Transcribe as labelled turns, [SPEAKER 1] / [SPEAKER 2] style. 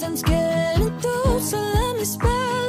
[SPEAKER 1] nothing's getting through, so let me spell